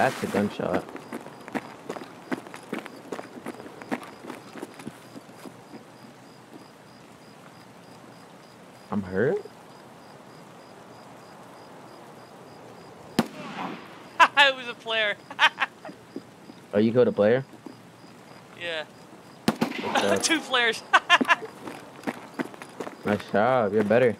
That's a gunshot. I'm hurt? I was a player. Oh, you killed a player? yeah. Two players. nice job. You're better.